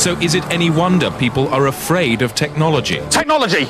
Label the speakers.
Speaker 1: So is it any wonder people are afraid of technology?
Speaker 2: Technology!